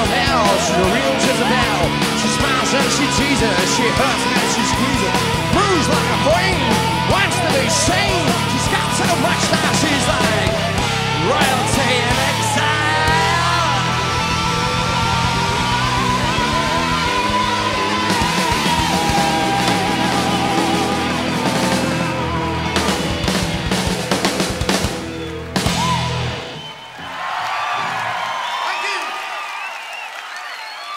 of hell. She's a real Jezebel. She smiles and she teases. She hurts and she squeezes. Moves like a queen.